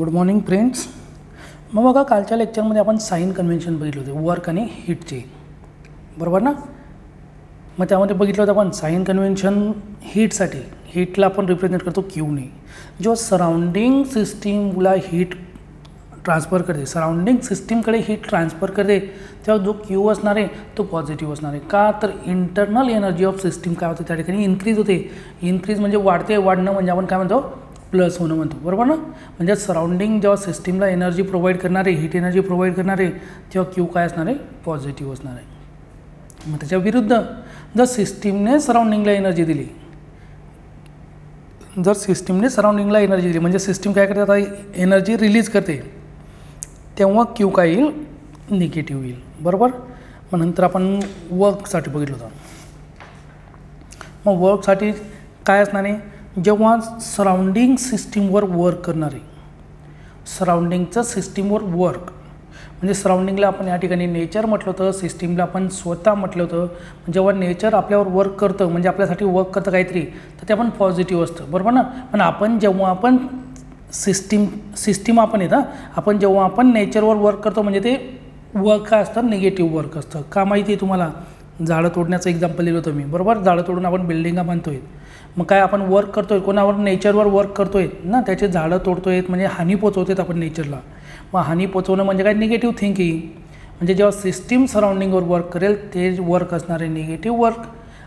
Good morning friends मग बघा कालच्या लेक्चरमध्ये आपण साईन कन्व्हेन्शन बघितलं होते वर्क आणि हीटचे बरोबर ना? मग त्यामध्ये बघितलं होतं आपण साईन कन्व्हेन्शन हीटसाठी हीटला आपण रिप्रेझेंट करतो क्यूने जेव्हा सराउंडिंग सिस्टीमला हीट ट्रान्सफर करते सराउंडिंग सिस्टीमकडे हीट ट्रान्सफर करते तेव्हा जो क्यू असणार आहे तो पॉझिटिव्ह असणार आहे. का तर इंटरनल एनर्जी ऑफ सिस्टीम काय होते त्या ठिकाणी इन्क्रीज होते. इन्क्रीज म्हणजे वाढते वाढणं म्हणजे आपण काय म्हणतो प्लस होणं म्हणतो बरोबर ना? म्हणजे सराउंडिंग जेव्हा सिस्टीमला एनर्जी प्रोव्हाइड करणारे हीट एनर्जी प्रोव्हाइड करणारे तेव्हा क्यू काय असणार आहे? पॉझिटिव्ह असणार आहे. मग त्याच्या विरुद्ध जर सिस्टीमने सराउंडिंगला एनर्जी दिली जर सिस्टीमने सराउंडिंगला एनर्जी दिली म्हणजे सिस्टीम काय करते आता? एनर्जी रिलीज करते. तेव्हा क्यू काय येईल? निगेटिव्ह येईल. बरोबर? मग नंतर आपण वर्कसाठी बघितलं होतं. मग वर्कसाठी काय असणार आहे? जेव्हा सराउंडिंग सिस्टीमवर वर्क करणारे सराउंडिंगचं सिस्टीमवर वर्क म्हणजे सराउंडिंगला आपण या ठिकाणी नेचर म्हटलं होतं सिस्टीमला आपण स्वतः म्हटलं होतं जेव्हा नेचर आपल्यावर वर्क करतं म्हणजे आपल्यासाठी वर्क करतं काहीतरी तर ते आपण पॉझिटिव्ह असतं. बरोबर ना? पण आपण जेव्हा आपण सिस्टीम सिस्टीम आपण येतं आपण जेव्हा आपण नेचरवर वर्क करतो म्हणजे ते वर्क काय असतं निगेटिव्ह वर्क असतं. का माहिती आहे तुम्हाला? झाडं तोडण्याचं एक्झाम्पल दिलं होतं मी. बरोबर? झाडं तोडून आपण बिल्डिंगा बांधतोय मग काय आपण वर्क करतोय कोणावर नेचरवर वर्क करतोय ना? त्याचे झाडं तोडतोय म्हणजे हानी पोचवतात आपण नेचरला मग हानी पोचवणं म्हणजे काय? निगेटिव्ह थिंकिंग म्हणजे जेव्हा सिस्टीम सराउंडिंगवर वर्क करेल ते वर्क असणारे निगेटिव्ह वर्क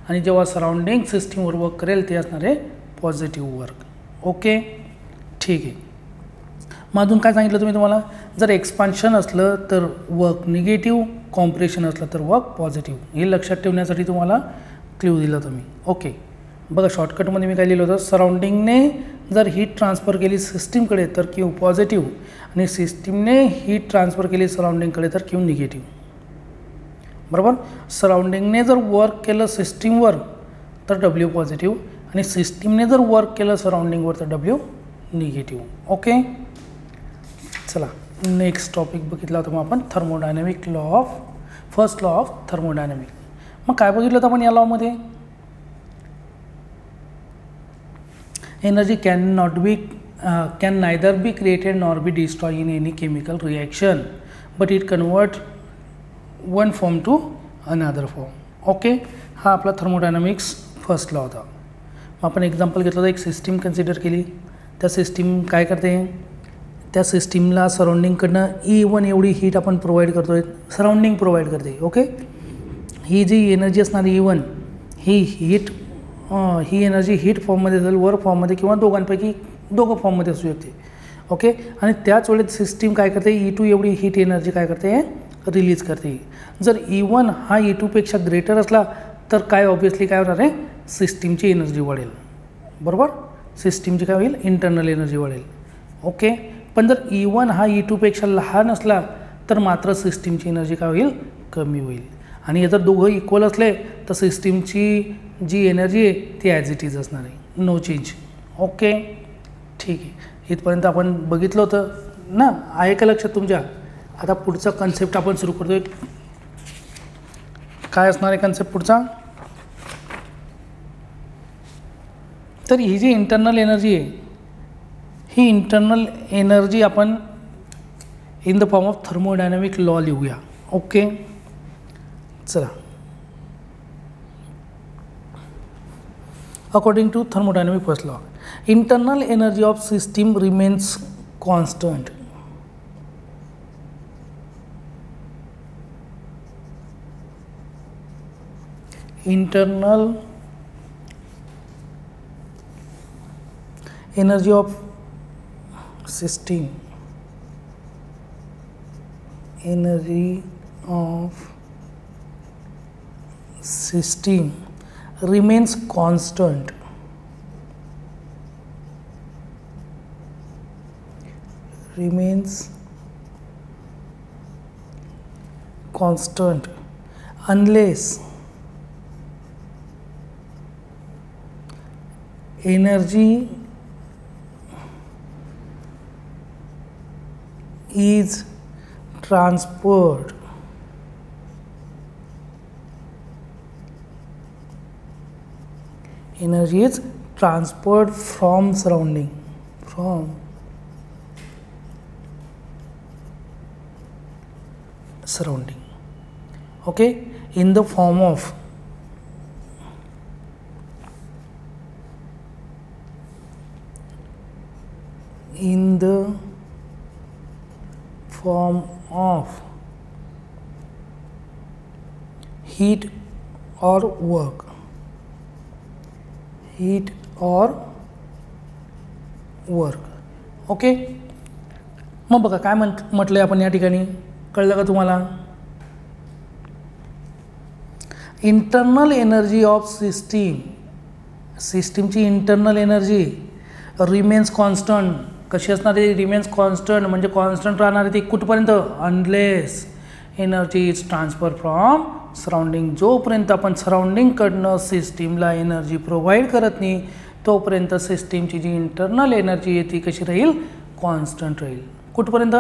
आणि जेव्हा सराउंडिंग सिस्टीमवर वर्क करेल ते असणारे पॉझिटिव्ह वर्क ओके ठीक आहे. मग अजून काय सांगितलं तुम्ही तुम्हाला? जर एक्सपान्शन असलं तर वर्क निगेटिव्ह कॉम्प्रेशन असलं तर वर्क पॉझिटिव्ह हे लक्षात ठेवण्यासाठी तुम्हाला क्ल्यू दिला तुम्ही. ओके बघा शॉर्टकटमध्ये मी काय लिहिलं होतं? सराउंडिंगने जर हीट ट्रान्सफर केली सिस्टीमकडे तर क्यू पॉझिटिव्ह आणि सिस्टीमने हीट ट्रान्सफर केली सराउंडिंगकडे तर क्यू निगेटिव्ह बरोबर? सराउंडिंगने जर वर्क केलं सिस्टीमवर तर डब्ल्यू पॉझिटिव्ह आणि सिस्टीमने जर वर्क केलं सराउंडिंगवर तर डब्ल्यू निगेटिव्ह ओके चला नेक्स्ट टॉपिक बघितला होता मग आपण thermodynamic law of first law of thermodynamic मग काय बघितलं होतं आपण या लॉमध्ये energy cannot be uh, can neither be created nor be destroyed in any chemical reaction but it convert one form to another form. Okay हा आपला thermodynamics first law होता. मग आपण एक्झाम्पल घेतलं होतं एक सिस्टीम कन्सिडर केली. त्या सिस्टीम काय करते? त्या सिस्टीमला सराउंडिंगकडनं ई वन एवढी हीट आपण प्रोव्हाइड करतो आहे सराउंडिंग प्रोव्हाइड करते. ओके ही जी एनर्जी असणारी ई वन ही हीट ही एनर्जी हीट फॉर्ममध्ये असेल वर फॉर्ममध्ये किंवा दोघांपैकी दोघं फॉर्ममध्ये असू शकते. ओके आणि त्याच वेळेत सिस्टीम काय करते? E ई टू एवढी हीट एनर्जी काय करते? रिलीज करते. जर e ई वन हा ई टूपेक्षा ग्रेटर असला तर काय ऑब्वियसली काय होणार आहे? सिस्टीमची एनर्जी वाढेल. बरोबर? सिस्टीमची काय होईल? इंटरनल एनर्जी वाढेल. ओके पण जर e ई वन हा ई टूपेक्षा लहान असला तर मात्र सिस्टीमची एनर्जी काय होईल? कमी होईल. आणि जर दोघं इक्वल असले तर सिस्टीमची जी एनर्जी आहे ती ॲज इट इज असणार आहे. नो चेंज ओके ठीक आहे. इथपर्यंत आपण बघितलं होतं. ना आहे का लक्षात तुमच्या? आता पुढचा कन्सेप्ट आपण सुरू करतोय. काय असणार आहे कन्सेप्ट पुढचा? तर ही जी इंटरनल एनर्जी आहे ही इंटरनल एनर्जी आपण in the form of thermodynamic law लिहूया. ओके चला. According to thermodynamic first law internal energy of system remains constant. Internal energy of system energy of system remains constant. Remains constant unless energy is transferred energy is transferred from surrounding from surrounding. Okay? In the form of in the form of heat or work. Heat or work okay मग बघा काय म्हण म्हटलं आहे आपण या ठिकाणी? कळलं का तुम्हाला? इंटरनल एनर्जी ऑफ सिस्टीम सिस्टीमची इंटरनल एनर्जी रिमेन्स कॉन्स्टंट कशी असणार आहे रिमेन्स कॉन्स्टंट म्हणजे कॉन्स्टंट राहणार आहे ती कुठपर्यंत? Unless energy is transfer from surrounding जोपर्यंत आपण सराउंडिंगकडनं सिस्टीमला एनर्जी प्रोव्हाइड करत नाही तोपर्यंत सिस्टीमची जी इंटरनल एनर्जी आहे ती कशी राहील? कॉन्स्टंट राहील. कुठपर्यंत?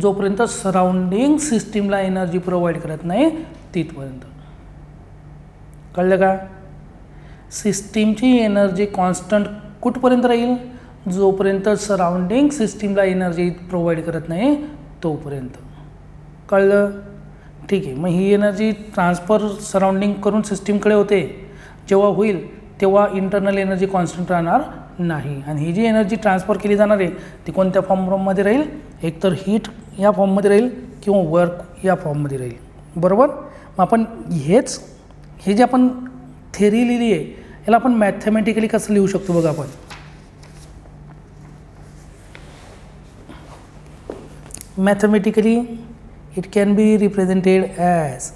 जोपर्यंत सराउंडिंग सिस्टीमला एनर्जी प्रोव्हाइड करत नाही तिथपर्यंत. कळलं का? सिस्टीमची एनर्जी कॉन्स्टंट कुठपर्यंत राहील? जोपर्यंत सराउंडिंग सिस्टीमला एनर्जी प्रोव्हाइड करत नाही तोपर्यंत. कळलं? ठीक आहे. मग ही एनर्जी ट्रान्सफर सराउंडिंग करून सिस्टीमकडे होते. जेव्हा होईल तेव्हा इंटरनल एनर्जी कॉन्स्टंट राहणार नाही. आणि ही जी एनर्जी ट्रान्सफर केली जाणार आहे ती कोणत्या फॉर्ममध्ये राहील? एकतर हीट या फॉर्ममध्ये राहील किंवा वर्क या फॉर्ममध्ये राहील. बरोबर? मग आपण हेच हे जे आपण थेरी लिहिली आहे याला आपण मॅथमॅटिकली कसं लिहू शकतो बघा आपण. Mathematically it can be represented as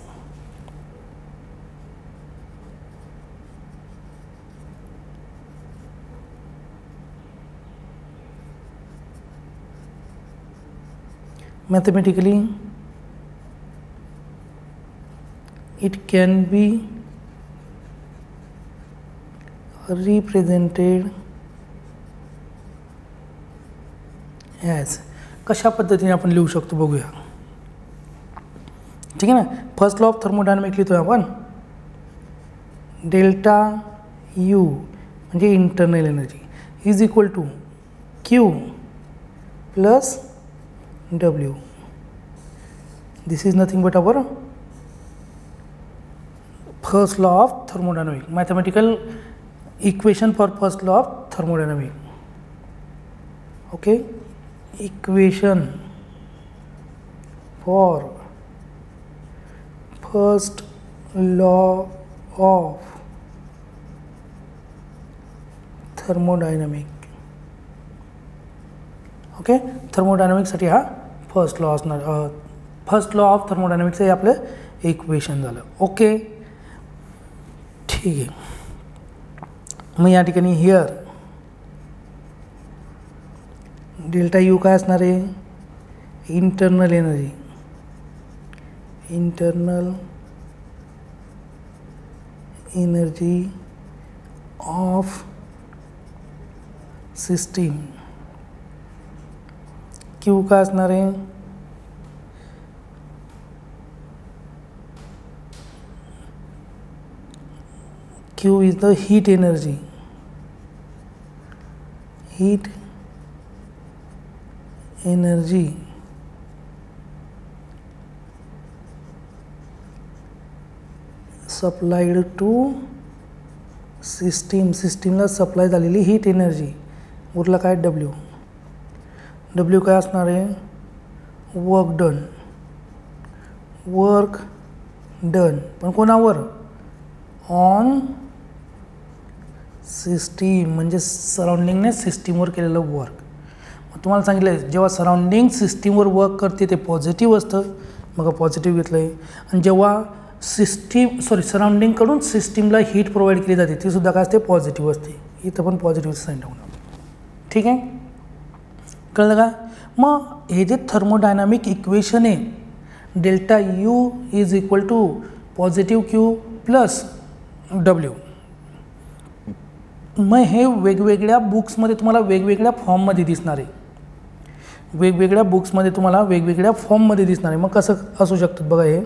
mathematically, it can be represented as कशा पद्धतीने आपण लिहू शकतो बघूया. ठीक आहे ना फर्स्ट लॉ ऑफ थर्मोडायनामिक लिहितोय आपण डेल्टा यू म्हणजे internal energy is equal to Q plus W. This is nothing but our first law of thermodynamic, mathematical equation for first law of thermodynamic. Okay, equation for first law of thermodynamic. Okay थर्मोडायनामिक्ससाठी हा first law असणार first law of thermodynamics हे आपलं equation झालं. Okay ठीक आहे. मग या ठिकाणी हिअर डेल्टा यू काय असणार आहे? Internal energy internal energy of system Q काय असणार आहे Q is the heat energy heat energy supplied to system सिस्टीमला सप्लाय झालेली हीट एनर्जी उरला काय? डब्ल्यू डब्ल्यू काय असणार आहे? वर्क डन वर्क डन पण कोणावर? ऑन सिस्टीम म्हणजे सराउंडिंगने सिस्टीमवर केलेलं वर्क मग तुम्हाला सांगितलं जेव्हा सराउंडिंग सिस्टीमवर वर्क करते ते पॉझिटिव्ह असतं. मग पॉझिटिव्ह घेतलं आहे आणि जेव्हा सिस्टीम सॉरी सराउंडिंगकडून सिस्टीमला हीट प्रोव्हाइड केली जाते. ती सुद्धा काय असते? पॉझिटिव्ह असते. इथं पण पॉझिटिव्ह साईन टाकून ठीक आहे? कळलं का? मग हे जे थर्मोडायनामिक इक्वेशन आहे delta U is equal to positive Q plus W मग हे वेगवेगळ्या बुक्समध्ये तुम्हाला वेगवेगळ्या फॉर्ममध्ये दिसणार आहे. वेगवेगळ्या बुक्समध्ये तुम्हाला वेगवेगळ्या फॉर्ममध्ये दिसणार आहे. मग कसं असू शकतं बघा हे?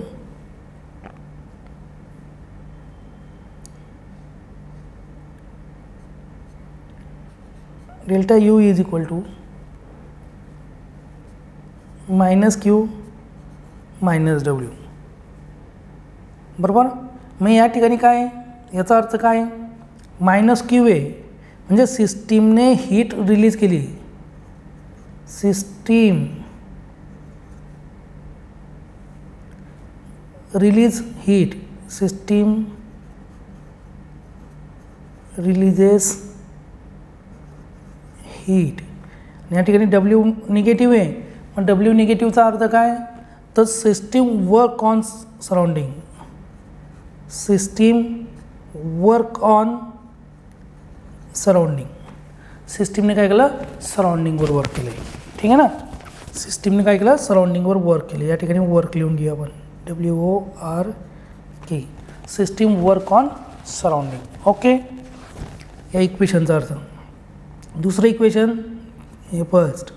Delta U is equal to minus Q minus W बरोबर? मग या ठिकाणी काय याचा अर्थ काय क्यू आहे. म्हणजे सिस्टीमने हीट रिलीज़ केली. System release heat system releases heat या ठिकाणी डब्ल्यू निगेटिव्ह आहे. पण डब्ल्यू निगेटिव्हचा अर्थ काय? तर system work on surrounding system work on surrounding सिस्टीमने काय केलं? सराउंडिंगवर वर्क केलं ठीक आहे ना? सिस्टीमने काय केलं? सराउंडिंगवर वर्क केलं या ठिकाणी वर्क लिहून घेऊ आपण. W O R K system work on surrounding okay या इक्वेशनचा अर्थ. दुसरं इक्वेशन हे फर्स्ट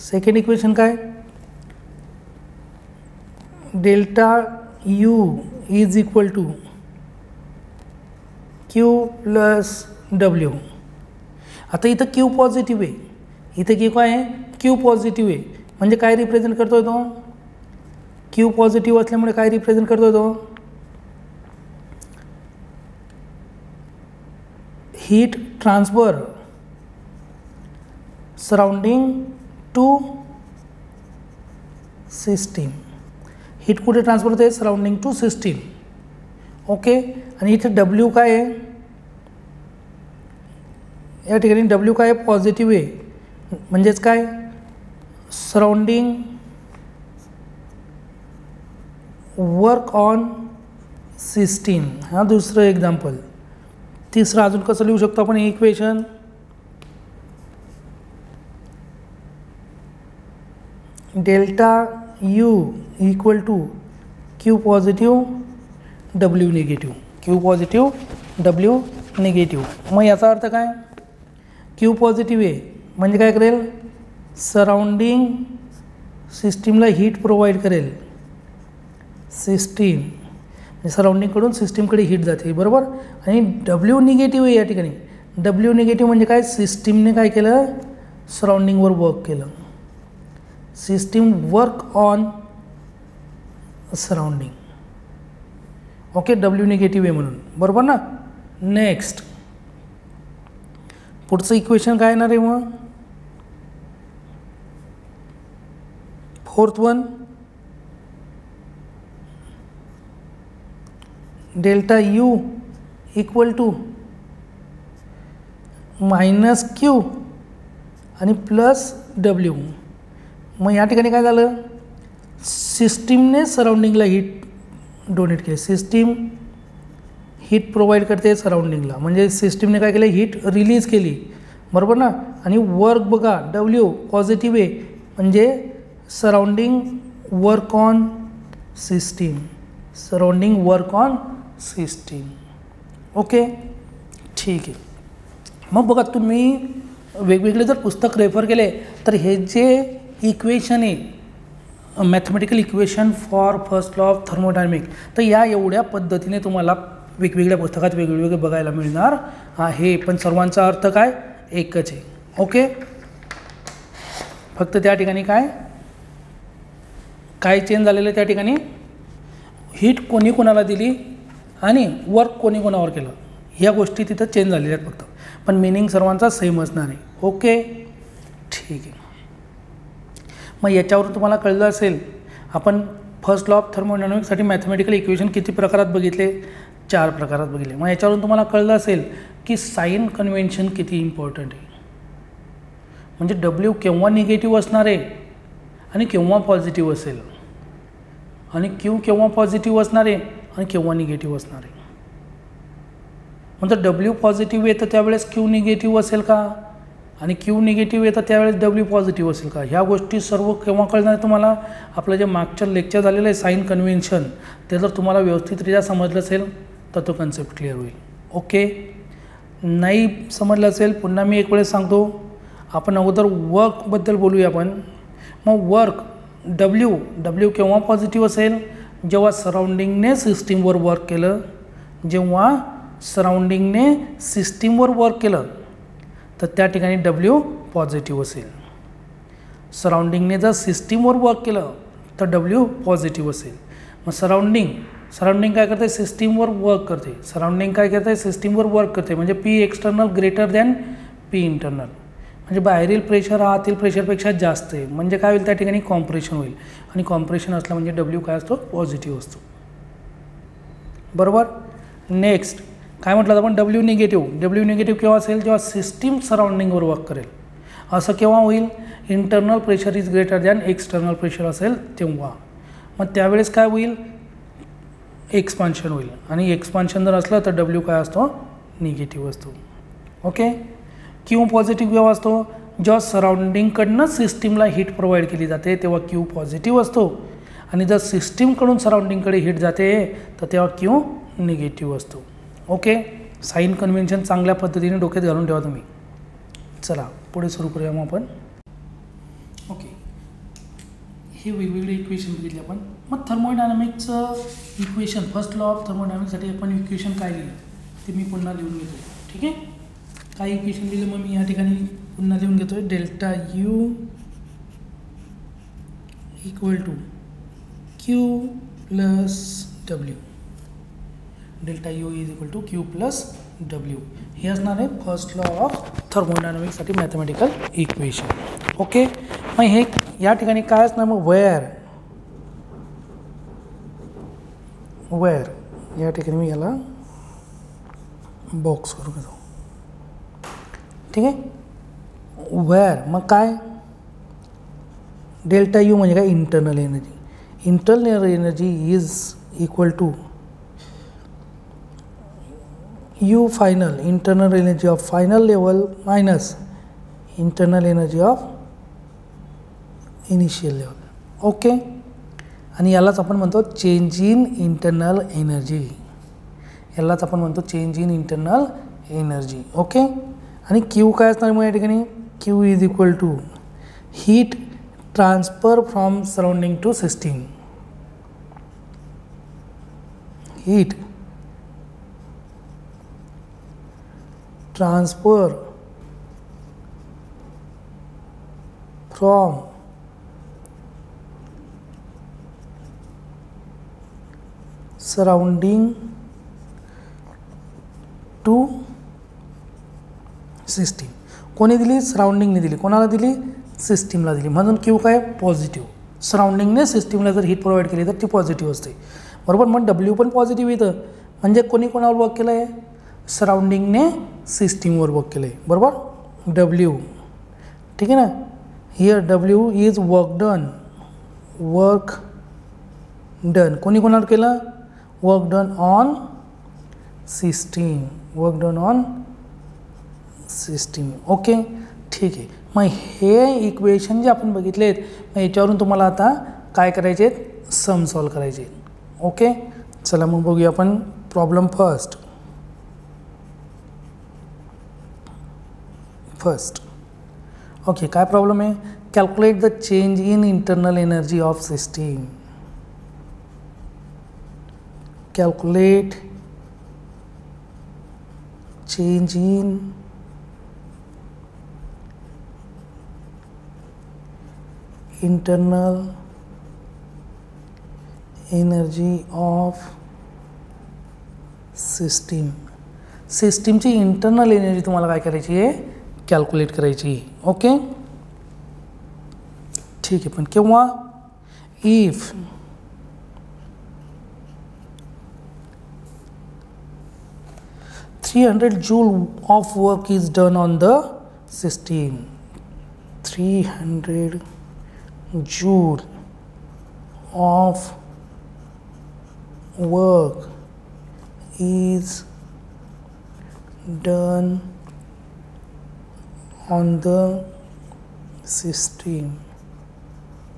सेकंड इक्वेशन काय? Delta U is equal to Q plus W आता इथं क्यू पॉझिटिव्ह आहे. इथं क्यू काय आहे? क्यू पॉझिटिव्ह आहे. म्हणजे काय रिप्रेझेंट करतोय तो? क्यू पॉझिटिव्ह असल्यामुळे काय रिप्रेझेंट करतो तो? Heat transfer surrounding to system heat कुठे ट्रान्सफर होते सराउंडिंग टू सिस्टीम ओके आणि इथे डब्ल्यू काय आहे? या ठिकाणी डब्ल्यू काय आहे? पॉझिटिव्ह आहे. म्हणजेच काय? सराउंडिंग वर्क ऑन सिस्टीम हा दुसरं एक्झाम्पल तिसरं अजून कसं लिहू शकतो आपण? Equation delta U equal to Q positive W negative. Q positive W negative. मग याचा अर्थ काय? क्यू पॉझिटिव्ह आहे. म्हणजे काय करेल? सराउंडिंग सिस्टीमला हीट प्रोव्हाइड करेल. सिस्टीम. म्हणजे सराउंडिंगकडून सिस्टीमकडे हीट जाते बरोबर? आणि डब्ल्यू निगेटिव्ह आहे या ठिकाणी. डब्ल्यू निगेटिव्ह म्हणजे काय? सिस्टीमने काय केलं? सराउंडिंगवर वर्क केलं. System work on surrounding okay W negative आहे म्हणून. बरोबर ना? नेक्स्ट पुढचं इक्वेशन काय येणार आहे मग? Fourth one delta U equal to minus Q आणि प्लस डब्ल्यू मग या ठिकाणी काय झालं? सिस्टीमने सराउंडिंगला हीट डोनेट केली. सिस्टीम हीट प्रोव्हाइड करते सराउंडिंगला म्हणजे सिस्टीमने काय केलं? हीट रिलीज केली. बरोबर ना? आणि वर्क बघा. डब्ल्यू पॉझिटिव्ह आहे. म्हणजे surrounding work on system surrounding work on system okay ठीक आहे. मग बघा तुम्ही वेगवेगळे जर पुस्तक रेफर केले तर हे जे इक्वेशन आहे mathematical equation for first law of thermodynamic तर या एवढ्या पद्धतीने तुम्हाला वेगवेगळ्या पुस्तकात वेगवेगळे बघायला मिळणार आहे. पण सर्वांचा अर्थ काय? एकच आहे. ओके? फक्त त्या ठिकाणी काय? काय चेंज झालेलं आहे त्या ठिकाणी? हीट कोणी कोणाला दिली आणि वर्क कोणी कोणावर केलं? ह्या गोष्टी तिथं चेंज झालेल्या आहेत फक्त. पण मिनिंग सर्वांचा सेम असणार आहे. ओके? ठीक आहे. मग याच्यावरून तुम्हाला कळलं असेल आपण फर्स्ट लॉ ऑफ थर्मोडायनॉमिक्ससाठी मॅथमॅटिकल इक्वेशन किती प्रकारात बघितले? चार प्रकारात बघितले. मग याच्यावरून तुम्हाला कळलं असेल की साईन कन्व्हेन्शन किती इम्पॉर्टंट आहे. म्हणजे डब्ल्यू केव्हा निगेटिव्ह असणार आहे आणि केव्हा पॉझिटिव्ह असेल? आणि क्यू केव्हा पॉझिटिव्ह असणार आहे आणि केव्हा निगेटिव्ह असणार आहे? म्हणजे डब्ल्यू पॉझिटिव्ह येतं त्यावेळेस क्यू निगेटिव्ह असेल का? आणि क्यू निगेटिव्ह येतं त्यावेळेस डब्ल्यू पॉझिटिव्ह असेल का? ह्या गोष्टी सर्व केव्हा कळणार तुम्हाला? आपलं जे मागच्या लेक्चर झालेलं आहे साईन कन्व्हेन्शन ते जर तुम्हाला व्यवस्थितरित्या समजलं असेल तर तो कन्सेप्ट क्लिअर होईल. ओके नाही समजलं असेल पुन्हा मी एक वेळेस सांगतो. आपण अगोदर वर्कबद्दल बोलूया आपण. मग वर्क डब्ल्यू डब्ल्यू केव्हा पॉझिटिव्ह असेल? जेव्हा सराउंडिंगने सिस्टीमवर वर्क केलं जेव्हा सराउंडिंगने सिस्टीमवर वर्क केलं तर त्या ठिकाणी डब्ल्यू पॉझिटिव्ह असेल. सराउंडिंगने जर सिस्टीमवर वर्क केलं तर डब्ल्यू पॉझिटिव्ह असेल. मग सराउंडिंग सराउंडिंग काय करते? सिस्टीमवर वर्क करते. सराउंडिंग काय करते? सिस्टीमवर वर्क करते. म्हणजे P external greater than P internal म्हणजे बाहेरील प्रेशर हा आतील प्रेशरपेक्षा जास्त आहे. म्हणजे काय होईल? त्या ठिकाणी कॉम्प्रेशन होईल. आणि कॉम्प्रेशन असलं म्हणजे डब्ल्यू काय असतो? पॉझिटिव्ह असतो. बरोबर? नेक्स्ट काय म्हटलं आपण? डब्ल्यू निगेटिव्ह डब्ल्यू निगेटिव्ह केव्हा असेल? जेव्हा सिस्टीम सराउंडिंगवर वर्क करेल. असं केव्हा होईल? Internal pressure is greater than external pressure असेल तेव्हा. मग त्यावेळेस काय होईल? एक्सपान्शन होईल. आणि एक्सपान्शन जर असलं तर डब्ल्यू काय असतो? निगेटिव्ह असतो. ओके क्यू पॉझिटिव्ह केव्हा असतो? जेव्हा सराउंडिंगकडनं सिस्टीमला हीट प्रोव्हाइड केली जाते तेव्हा क्यू पॉझिटिव्ह असतो. आणि जर सिस्टीमकडून सराउंडिंगकडे हीट जाते तर तेव्हा क्यू निगेटिव्ह असतो. ओके साईन कन्व्हेन्शन चांगल्या पद्धतीने डोक्यात घालून ठेवा तुम्ही. चला पुढे सुरू करूया मग आपण. ओके हे वेगवेगळे इक्वेशन बघितले आपण. मग थर्मोडायनामिकचं इक्वेशन फर्स्ट लॉ ऑफ थर्मोडायनामिकसाठी आपण इक्वेशन काय लिहिलं? ते मी पुन्हा लिहून घेतो ठीक आहे? काय इक्वेशन लिहिलं मग मी या ठिकाणी पुन्हा लिहून घेतो आहे delta U equal to Q plus W delta U is equal to Q plus W हे असणार आहे फर्स्ट लॉ ऑफ थर्मोडायनामिक्ससाठी मॅथमॅटिकल इक्वेशन ओके मग हे या ठिकाणी काय असणार? मग वेअर वेअर या ठिकाणी मी याला बॉक्स करून घेतो. ठीक आहे? वेअर मग काय? डेल्टा यू म्हणजे काय? Internal energy internal energy is equal to U final internal energy of final level minus internal energy of initial level okay आणि यालाच आपण म्हणतो चेंज इन इंटरनल एनर्जी यालाच आपण म्हणतो change in internal energy okay आणि क्यू काय असणार मग या ठिकाणी? Q is equal to heat transfer from surrounding to system heat transfer from surrounding to system. कोणी दिली? सराउंडिंगने दिली. कोणाला दिली? सिस्टीमला दिली. म्हणून क्यू काय? पॉझिटिव्ह. सराउंडिंगने सिस्टीमला जर हीट प्रोव्हाइड केली तर ती पॉझिटिव्ह असते. बरोबर? मग डब्ल्यू पण पॉझिटिव्ह येतं म्हणजे कोणी कोणावर वर्क केलं आहे सराउंडिंगने सिस्टीमवर वर्क केलं आहे बरोबर? डब्ल्यू ठीक आहे ना? Here W is work done work done कोणी कोणावर केलं? Work done on system work done on system okay ठीक आहे. मग हे इक्वेशन जे आपण बघितले आहेत मग याच्यावरून तुम्हाला आता काय करायचे आहेत? सम सॉल्व करायचे आहेत. ओके चला मग बघूया आपण प्रॉब्लेम फर्स्ट फ़र्स्ट ओके काय प्रॉब्लेम आहे? Calculate the change in internal energy of system calculate change in internal energy of system सिस्टीमची इंटरनल एनर्जी तुम्हाला काय कॅल्क्युलेट करायची ओके ठीक पण केव्हा if three hundred joule of work is done on the system three hundred joule of work is done on the system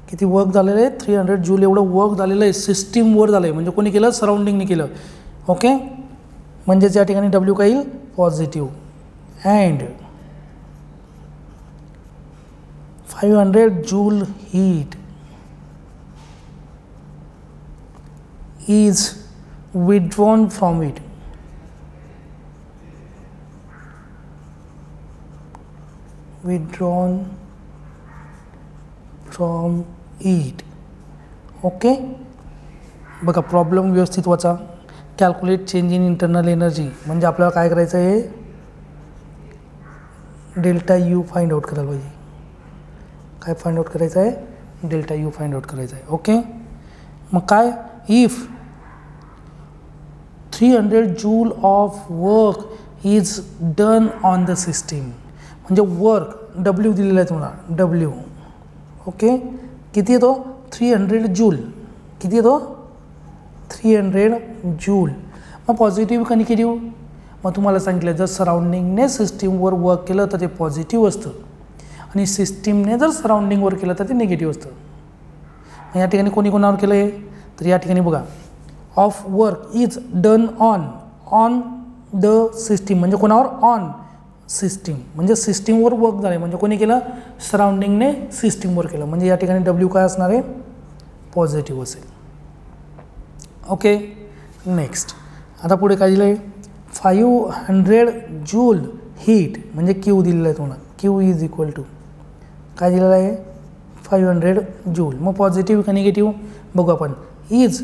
किती work झालेलं आहे? थ्री हंड्रेड जूल एवढं वर्क झालेलं आहे. सिस्टीमवर झालं आहे म्हणजे कोणी केलं? सराउंडिंगने केलं. ओके म्हणजेच या ठिकाणी डब्ल्यू काय येईल? Positive and five hundred joule heat is withdrawn from it Withdrawn from it. Okay बघा प्रॉब्लेम व्यवस्थित वाचा. Calculate change in internal energy म्हणजे आपल्याला काय करायचं आहे? डेल्टा यू फाइंड आउट करायला पाहिजे. काय फाइंड आउट करायचं आहे? डेल्टा यू फाइंड आउट करायचं आहे. ओके मग काय? If three hundred joule of work is done on the system म्हणजे वर्क डब्ल्यू दिलेला आहे तुम्हाला डब्ल्यू ओके किती येतो? थ्री हंड्रेड जूल किती येतो? थ्री हंड्रेड जूल मग पॉझिटिव्ह का निगेटिव्ह मग तुम्हाला सांगितलं जर सराउंडिंगने सिस्टीमवर वर्क केलं तर ते पॉझिटिव्ह असतं. आणि सिस्टीमने जर सराउंडिंगवर केलं तर ते निगेटिव्ह असतं. मग या ठिकाणी कोणी कोणावर केलं आहे तर या ठिकाणी बघा. Of work is done on on the system म्हणजे कोणावर? ऑन सिस्टीम म्हणजे सिस्टीमवर वर्क झालं आहे म्हणजे कोणी केलं? सराउंडिंगने सिस्टीमवर केलं. म्हणजे या ठिकाणी डब्ल्यू काय असणार आहे? पॉझिटिव्ह असेल. ओके नेक्स्ट आता पुढे काय दिलं आहे फाईव्ह हंड्रेड जूल हीट म्हणजे क्यू दिलेलं आहे तुम्हाला. क्यू इज इक्वल टू काय दिलेलं आहे? फाईव्ह हंड्रेड जूल मग पॉझिटिव्ह का निगेटिव्ह बघू आपण. Is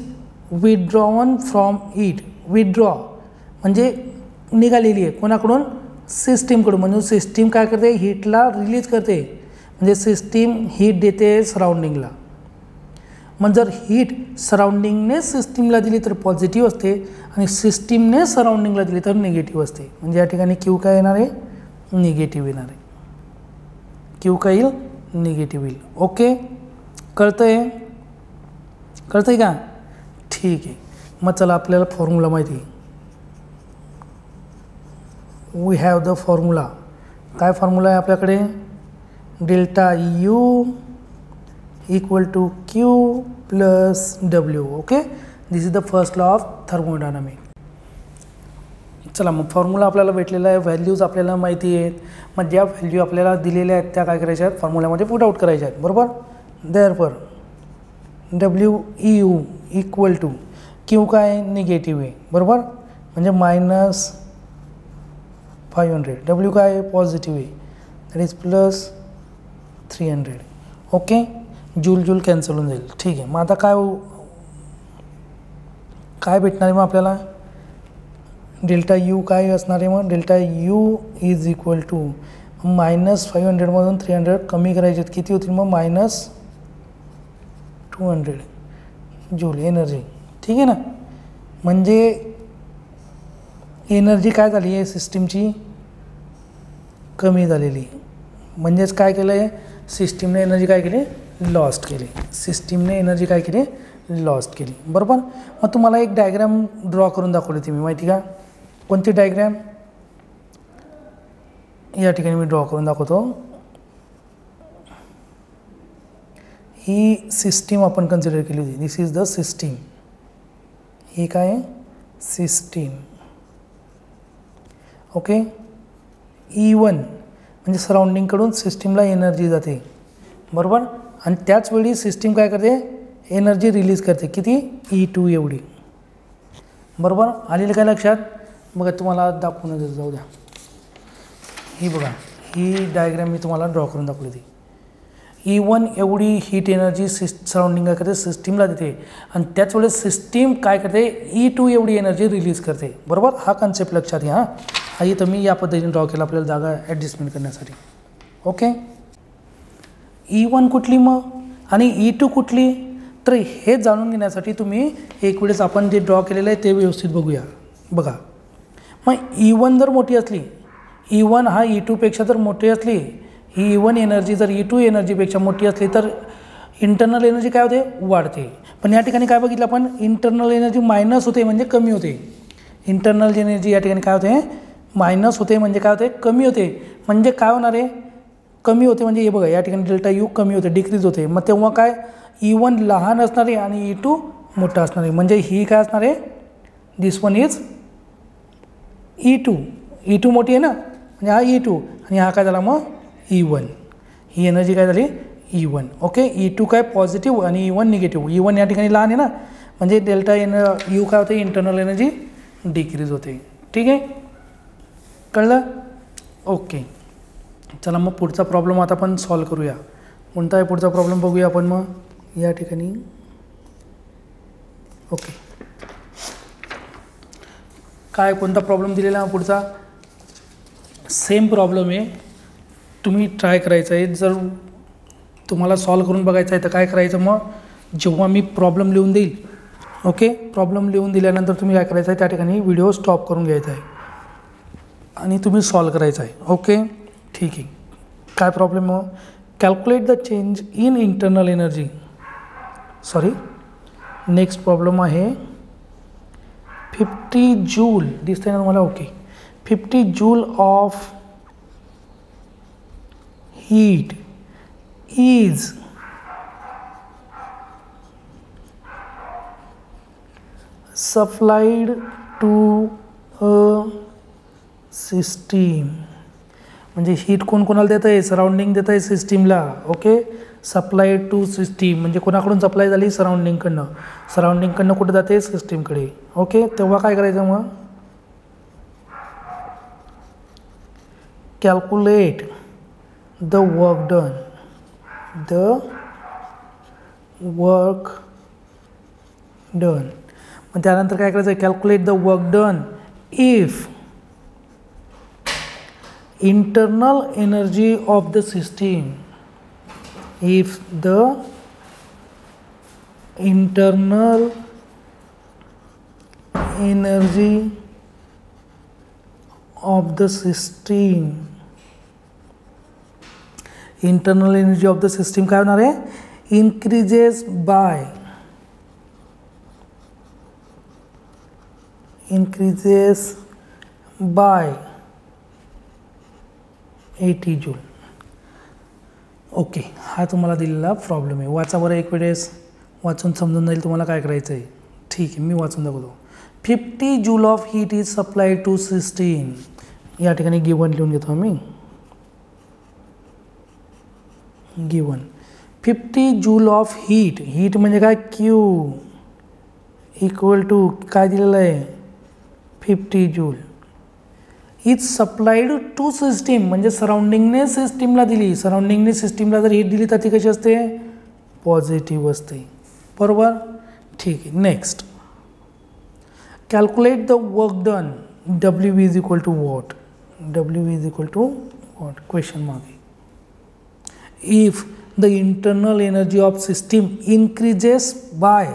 withdrawn from heat withdraw म्हणजे निघालेली आहे. कोणाकडून? सिस्टीमकडून म्हणजे सिस्टीम काय करते? हीटला रिलीज करते. म्हणजे सिस्टीम हीट देते सराउंडिंगला मग जर हीट सराउंडिंगने सिस्टीमला दिली तर पॉझिटिव्ह असते आणि सिस्टीमने सराउंडिंगला दिली तर निगेटिव्ह असते. म्हणजे या ठिकाणी क्यू काय येणार आहे? निगेटिव्ह येणार आहे. क्यू काय येईल? निगेटिव्ह येईल. ओके कळतं आहे कळतं आहे का? ठीक आहे. मग चला आपल्याला फॉर्म्युला माहिती आहे. वी हॅव द फॉर्म्युला काय फॉर्म्युला आहे आपल्याकडे? Delta U equal to Q plus W okay this is the first law of thermodynamic चला मग फॉर्म्युला आपल्याला भेटलेला आहे व्हॅल्यूज आपल्याला माहिती आहेत. मग ज्या व्हॅल्यू आपल्याला दिलेल्या आहेत त्या काय करायच्या आहेत? फॉर्म्युल्यामध्ये पुट आउट करायच्या आहेत बरोबर? There per W E U equal to Q? काय निगेटिव्ह आहे बरोबर? म्हणजे मायनस फाईव्ह हंड्रेड डब्ल्यू काय आहे पॉझिटिव्ह आहे that is plus three hundred okay joule joule cancel होऊन जाईल. ठीक आहे. मग आता काय हो- काय भेटणार आहे मग आपल्याला? डेल्टा यू काय असणार आहे मग? Delta U is equal to minus five हंड्रेडमधून three hundred कमी करायचे आहेत. किती होतील मग? Minus two hundred joule energy ठीक आहे ना? म्हणजे एनर्जी काय झाली आहे सिस्टीमची? कमी झालेली. म्हणजेच काय केलं आहे सिस्टीमने एनर्जी काय केली? लॉस्ट केली. सिस्टीमने एनर्जी काय केली? लॉस्ट केली. बरोबर? मग तुम्हाला एक डायग्रॅम ड्रॉ करून दाखवली होती मी माहिती का? कोणती डायग्रॅम? या ठिकाणी मी ड्रॉ करून दाखवतो. ही सिस्टीम आपण कन्सिडर केली होती. दिस इज द सिस्टीम ही काय? आहे system. Okay? E E one म्हणजे सराउंडिंगकडून सिस्टीमला एनर्जी जाते. बरोबर? आणि त्याच वेळी सिस्टीम काय करते? एनर्जी रिलीज करते. किती? E ई टू एवढी. बरोबर? आलेलं काय लक्षात? बघा तुम्हाला दाखवून जाऊ द्या. ही बघा. ही डायग्रॅम मी तुम्हाला ड्रॉ करून दाखवली होती. E ई वन एवढी हीट एनर्जी सिस सराउंडिंग काय करते सिस्टीमला देते. आणि त्याच वेळेस सिस्टीम काय करते? E ई टू एवढी एनर्जी रिलीज करते. बरोबर? हा कन्सेप्ट लक्षात घ्या हा. इथं मी या पद्धतीने ड्रॉ केला आपल्याला जागा ॲडजस्टमेंट करण्यासाठी. ओके ई वन कुठली मग? आणि e ई टू कुठली? तर हे जाणून घेण्यासाठी तुम्ही एक वेळेस आपण जे ड्रॉ केलेलं आहे ते व्यवस्थित बघूया. बघा. मग ई वन जर मोठी असली ई वन हा ई टूपेक्षा जर मोठी असली ही ई वन एनर्जी जर ई टू एनर्जीपेक्षा मोठी असली तर इंटरनल एनर्जी काय होते? वाढते. पण या ठिकाणी काय बघितलं आपण? इंटरनल एनर्जी मायनस होते म्हणजे कमी होते. इंटरनल एनर्जी या ठिकाणी काय होते? मायनस होते म्हणजे काय होते? कमी होते. म्हणजे काय होणार आहे? कमी होते म्हणजे हे बघा या ठिकाणी डेल्टा यू कमी होते डिक्रीज होते. मग तेव्हा काय? E ई वन लहान असणार आहे आणि e ई टू मोठा असणार आहे. म्हणजे ही काय असणार आहे? This one is E two E two मोठी आहे ना? म्हणजे हा e ई टू आणि हा काय झाला मग? ई वन ही एनर्जी काय झाली? E one okay E two काय पॉझिटिव्ह आणि E one negative E one या ठिकाणी लहान आहे ना? म्हणजे डेल्टा एन यू काय होते? इंटरनल एनर्जी डिक्रीज होते. ठीक आहे? कळलं? ओके चला मग पुढचा प्रॉब्लेम आता आपण सॉल्व करूया. कोणता आहे पुढचा प्रॉब्लेम बघूया आपण मग? या ठिकाणी. ओके काय कोणता प्रॉब्लेम दिलेला पुढचा? सेम प्रॉब्लेम आहे. तुम्ही ट्राय करायचं आहे. जर तुम्हाला सॉल्व करून बघायचं आहे तर काय करायचं? मग जेव्हा मी प्रॉब्लेम लिहून देईल ओके प्रॉब्लेम लिहून दिल्यानंतर तुम्ही काय करायचं आहे? त्या ठिकाणी व्हिडिओ स्टॉप करून घ्यायचा आहे. आणि तुम्ही सॉल्व करायचं आहे ओके ठीक आहे. काय प्रॉब्लेम मग? Calculate the change in internal energy sorry next problem आहे फिफ्टी जूल दिसतंय ना तुम्हाला? Okay fifty joule of heat is supplied to a system. म्हणजे हीट कोण कोणाला देत आहे? सराउंडिंग देत आहे सिस्टीमला ओके सप्लाय टू सिस्टीम म्हणजे कोणाकडून सप्लाय झाली? सराउंडिंगकडनं सराउंडिंगकडनं कुठं जाते? सिस्टीमकडे ओके तेव्हा काय करायचं मग? Calculate the work done. The work done. मग त्यानंतर काय करायचं? Calculate the work done if internal energy of the system if the internal energy of the system internal energy of the system काय होणार आहे? Increases by increases by eighty joule okay हा तुम्हाला दिलेला प्रॉब्लेम आहे. वाचा बरं एक वेळेस. वाचून समजून जाईल तुम्हाला काय करायचं आहे ठीक आहे मी वाचून दाखवतो. Fifty joule of heat is supply to system या ठिकाणी गिवन लिहून घेतो आम्ही. Given. Fifty joule of heat. Heat म्हणजे काय? इक्वल टू काय दिलेलं fifty joule. Is supplied to system म्हणजे सराउंडिंगने सिस्टीमला दिली. सराउंडिंगने सिस्टीमला जर हीट दिली, तर ती कशी असते? पॉझिटिव्ह असते. बरोबर? ठीक आहे. Next calculate the work done W is equal to what W is equal to what question मागे if the internal energy of system increases by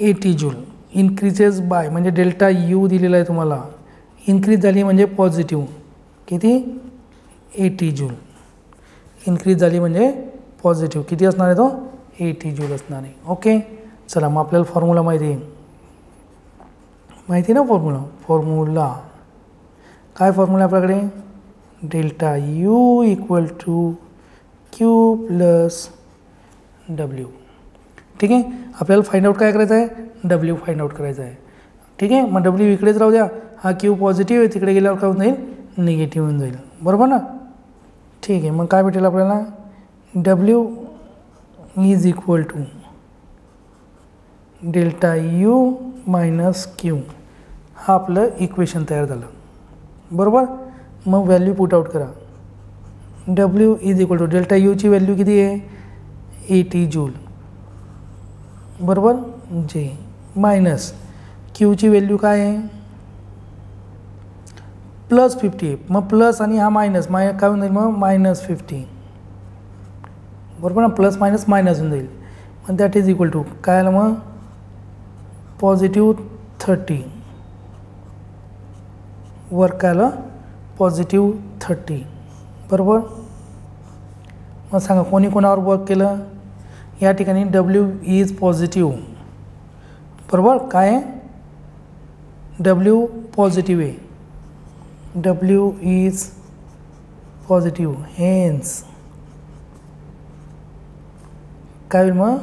80 joule increases by म्हणजे डेल्टा यू दिलेला आहे तुम्हाला इन्क्रीज झाली म्हणजे पॉझिटिव्ह किती? Eighty joule increase झाली म्हणजे पॉझिटिव्ह किती असणार आहे तो? एटी जूल असणार आहे. ओके चला मग आपल्याला फॉर्म्युला माहिती आहे. माहिती आहे ना फॉर्म्युला फॉर्म्युला काय फॉर्म्युला आपल्याकडे? Delta U equal to Q plus W ठीक आहे? आपल्याला फाइंड आउट काय करायचं आहे? डब्ल्यू फाइंड आउट करायचं आहे. ठीक आहे? मग डब्ल्यू इकडेच राहू द्या. हा क्यू पॉझिटिव्ह आहे. तिकडे गेल्यावर काय होऊन जाईल? निगेटिव्ह होऊन जाईल. बरोबर ना? ठीक आहे. मग काय भेटेल आपल्याला? W is equal to delta U minus Q हा आपलं इक्वेशन तयार झालं. बरोबर? मग व्हॅल्यू पुट आउट करा. W is equal to delta यूची value किती आहे? एटी जूल बरोबर? जे मायनस क्यूची व्हॅल्यू काय आहे? प्लस फिफ्टी मग प्लस आणि हा मायनस माय काय होऊन जाईल मग? मायनस फिफ्टी बरोबर ना? प्लस मायनस मायनस होऊन जाईल. मग दॅट इज इक्वल टू काय आलं मग? पॉझिटिव्ह थर्टी वर्क काय आलं? पॉझिटिव्ह थर्टी बरोबर? मग सांगा कोणी कोणावर वर्क केलं? या ठिकाणी डब्ल्यू इज पॉझिटिव्ह बरोबर? काय आहे? डब्ल्यू पॉझिटिव्ह आहे. डब्ल्यू इज पॉझिटिव्ह हेन्स काय होईल मग?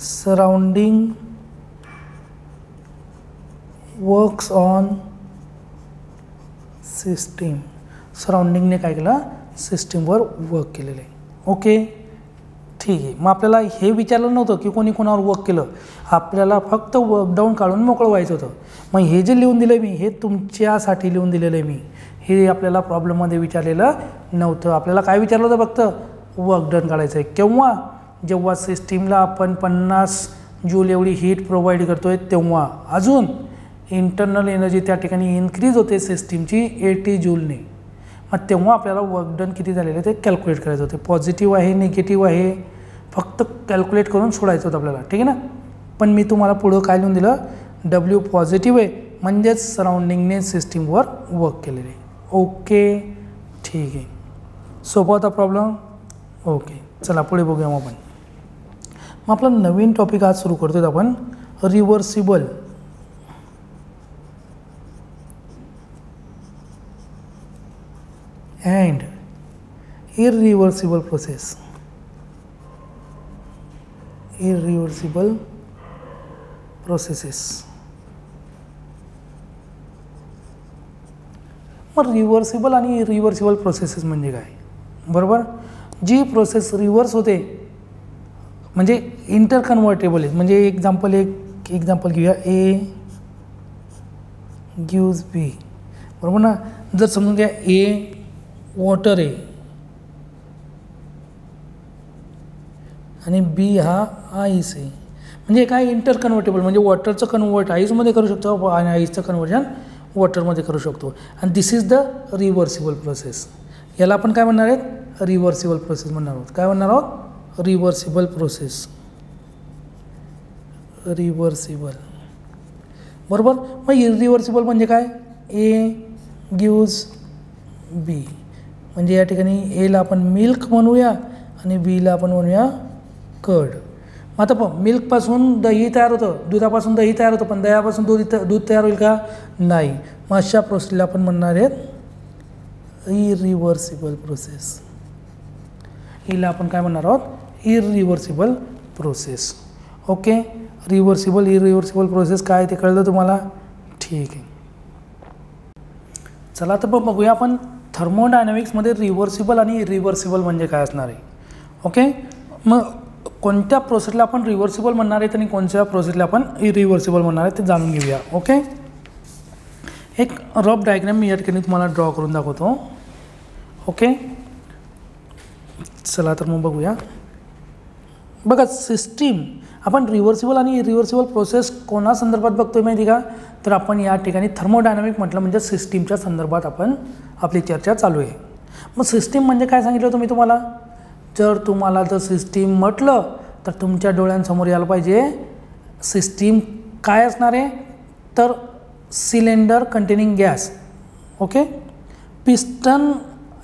सराउंडिंग वर्क्स ऑन सिस्टीम सराउंडिंगने काय केलं? सिस्टीमवर वर्क केलेलं आहे. ओके ठीक आहे. मग आपल्याला हे विचारलं नव्हतं की कोणी कोणावर वर्क केलं. आपल्याला फक्त वर्कडाऊन काढून मोकळं व्हायचं होतं. मग हे जे लिहून दिलं मी हे तुमच्यासाठी लिहून दिलेलं आहे मी. हे आपल्याला प्रॉब्लेममध्ये विचारलेलं नव्हतं. आपल्याला काय विचारलं होतं फक्त? वर्क डन काढायचं आहे. केव्हा? जेव्हा सिस्टीमला आपण पन्नास जूल एवढी हीट प्रोव्हाइड करतो आहे तेव्हा. अजून? इंटरनल एनर्जी त्या ठिकाणी इन्क्रीज होते सिस्टीमची एटी जूलने मग तेव्हा आपल्याला वर्क डन किती झालेलं आहे ते कॅल्क्युलेट करायचं होते. पॉझिटिव्ह आहे निगेटिव्ह आहे फक्त कॅल्क्युलेट करून सोडायचं होतं आपल्याला. ठीक आहे ना? पण मी तुम्हाला पुढं काय लिहून दिलं? डब्ल्यू पॉझिटिव्ह आहे म्हणजेच सराउंडिंगने सिस्टीमवर वर्क केलेले. आहे ओके ठीक आहे. सोपा होता प्रॉब्लेम ओके चला पुढे बघूया मग आपण. मग आपला नवीन टॉपिक आज सुरू करतो आपण reversible and irreversible process. Irreversible processes. मग रिव्हर्सिबल आणि इरिव्हर्सिबल प्रोसेसेस म्हणजे काय? बरोबर? जी प्रोसेस रिव्हर्स होते म्हणजे इंटर कन्व्हर्टेबल आहे म्हणजे एक्झाम्पल एक एक्झाम्पल घेऊया. ए गिव्ज बी बरोबर ना? जर समजून घ्या ए वॉटर आहे. आणि बी हा आईस आहे. म्हणजे काय इंटर कन्व्हर्टेबल म्हणजे वॉटरचं कन्वर्ट आईसमध्ये करू शकतो आणि आईसचं कन्वर्जन वॉटरमध्ये करू शकतो. आणि this is the reversible process याला आपण काय म्हणणार आहेत? रिव्हर्सिबल प्रोसेस म्हणणार आहोत. काय म्हणणार आहोत? रिव्हर्सिबल प्रोसेस रिव्हर्सिबल बरोबर? मग इरिव्हर्सिबल म्हणजे काय? ए गिव्ज बी म्हणजे या ठिकाणी एला आपण मिल्क म्हणूया आणि बीला आपण म्हणूया कड मग आता पण मिल्कपासून दही तयार होतं दुधापासून दही तयार होतं पण दह्यापासून दूध दूध तयार होईल का? नाही. मग अशा प्रोसेसला आपण म्हणणार आहेत इरिव्हर्सिबल प्रोसेस हिला आपण काय म्हणणार आहोत? Irreversible process okay reversible irreversible process काय ते कळलं तुम्हाला? ठीक आहे. चला तर मग बघूया आपण थर्मोडायनॅमिक्समध्ये रिव्हर्सिबल आणि इरिव्हर्सिबल म्हणजे काय असणार आहे? ओके मग कोणत्या प्रोसेसला आपण रिव्हर्सिबल म्हणणार आहेत आणि कोणत्या प्रोसेसला आपण इरिव्हर्सिबल म्हणणार आहे ते जाणून घेऊया. ओके एक रफ डायग्राम मी या ठिकाणी तुम्हाला ड्रॉ करून दाखवतो. ओके चला तर मग बघूया. बघा सिस्टीम आपण रिव्हर्सिबल आणि इरिव्हर्सिबल प्रोसेस कोणा संदर्भात बघतोय माहिती का? तर आपण या ठिकाणी थर्मोडायनामिक म्हटलं म्हणजे सिस्टीमच्या संदर्भात आपण आपली चर्चा चालू आहे. मग सिस्टीम म्हणजे काय सांगितलं होतं मी तुम्हाला? जर तुम्हाला जर सिस्टीम म्हटलं तर तुमच्या डोळ्यांसमोर यायला पाहिजे सिस्टीम काय असणार आहे? तर cylinder containing gas okay? Piston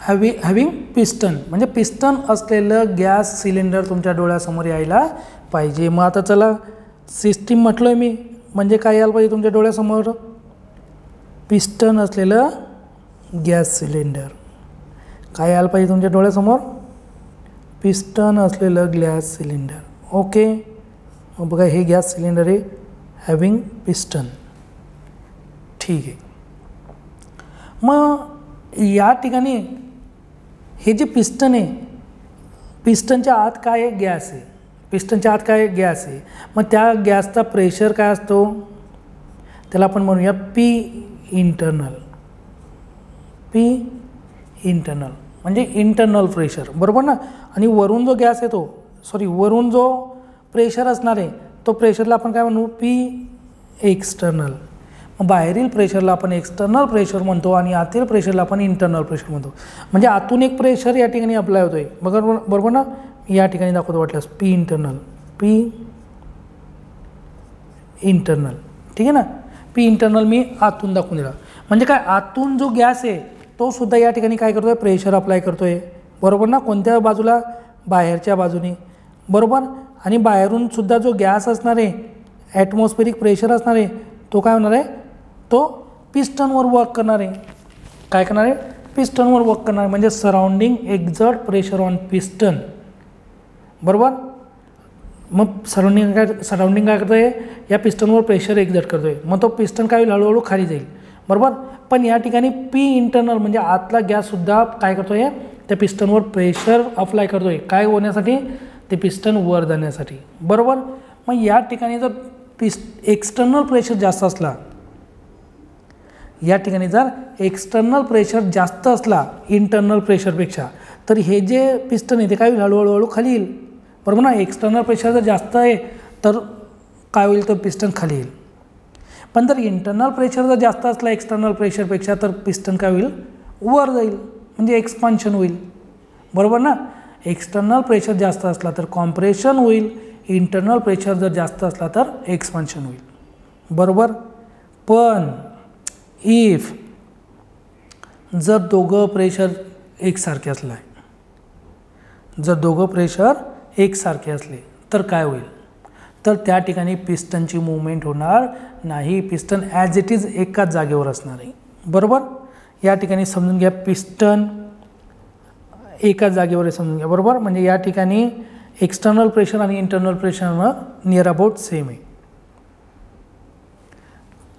heavy having piston म्हणजे पिस्टन असलेलं गॅस सिलेंडर तुमच्या डोळ्यासमोर यायला पाहिजे. मग आता चला सिस्टीम म्हटलं आहे मी. म्हणजे काय यायला पाहिजे तुमच्या डोळ्यासमोर? पिस्टन असलेलं गॅस सिलेंडर काय यायला पाहिजे तुमच्या डोळ्यासमोर? पिस्टन असलेलं गॅस सिलेंडर ओके मग बघा हे गॅस सिलेंडर आहे. हॅविंग पिस्टन ठीक आहे. मग या ठिकाणी हे जे पिस्टन आहे पिस्टनच्या आत काय आहे? गॅस आहे. पिस्टनच्या आत काय गॅस आहे? मग त्या गॅसचा प्रेशर काय असतो? त्याला आपण म्हणूया पी इंटरनल पी इंटरनल म्हणजे इंटरनल प्रेशर बरोबर ना? आणि वरून जो गॅस येतो सॉरी वरून जो प्रेशर असणार आहे तो प्रेशरला आपण काय म्हणू? पी एक्सटर्नल मग बाहेरील प्रेशरला आपण एक्सटर्नल प्रेशर म्हणतो आणि आतील प्रेशरला आपण इंटरनल प्रेशर म्हणतो. म्हणजे आतून एक प्रेशर या ठिकाणी अप्लाय होतो आहे बरोबर बरोबर ना? या ठिकाणी दाखवतो वाटल्यास पी इंटरनल पी इंटरनल ठीक आहे ना? पी इंटरनल मी आतून दाखवून दिला. म्हणजे काय आतून जो गॅस आहे तो सुद्धा या ठिकाणी काय करतो आहे प्रेशर अप्लाय करतो आहे बरोबर ना? कोणत्या बाजूला? बाहेरच्या बाजूने. बरोबर? आणि बाहेरून सुद्धा जो गॅस असणार आहे ॲटमॉस्फेरिक प्रेशर असणार आहे तो काय होणार आहे? तो पिस्टनवर वर्क करणार आहे. काय करणार आहे? पिस्टनवर वर्क करणार आहे. म्हणजे surrounding exert pressure on piston बरोबर? मग सराउंडिंग काय सराउंडिंग काय करतो आहे या पिस्टनवर प्रेशर एक्झर्ट करतो आहे मग तो पिस्टन काय होईल? हळूहळू खाली जाईल. बरोबर? पण या ठिकाणी पी इंटरनल म्हणजे आतला गॅससुद्धा काय करतो आहे त्या पिस्टनवर प्रेशर अप्लाय करतो आहे काय होण्यासाठी? ते पिस्टन वर जाण्यासाठी. बरोबर? मग या ठिकाणी जर पिस्ट एक्स्टर्नल प्रेशर जास्त असला या ठिकाणी जर एक्स्टर्नल प्रेशर जास्त असला इंटरनल प्रेशरपेक्षा तर हे जे पिस्टन आहे ते काय होईल? हळूहळू हळू खाली येईल. बरोबर ना एक्सटर्नल प्रेशर जर जास्त आहे तर काय होईल? तर पिस्टन खाली येईल. पण जर इंटरनल प्रेशर जर जास्त असला एक्सटर्नल प्रेशरपेक्षा तर पिस्टन काय होईल? वर जाईल. म्हणजे एक्सपान्शन होईल. बरोबर ना? एक्सटर्नल प्रेशर जास्त असला तर कॉम्प्रेशन होईल. इंटरनल प्रेशर जर जास्त असला तर एक्सपान्शन होईल. बरोबर? पण इफ जर दोघं प्रेशर एकसारखे असलं आहे जर दोघं प्रेशर एकसारखे असले तर काय होईल? तर त्या ठिकाणी पिस्टनची मुवमेंट होणार नाही. पिस्टन ॲज इट इज एकाच जागेवर असणार आहे. बरोबर? या ठिकाणी समजून घ्या पिस्टन एकाच जागेवर आहे समजून घ्या. बरोबर? म्हणजे या ठिकाणी एक्सटर्नल प्रेशर आणि internal pressure near about same आहे.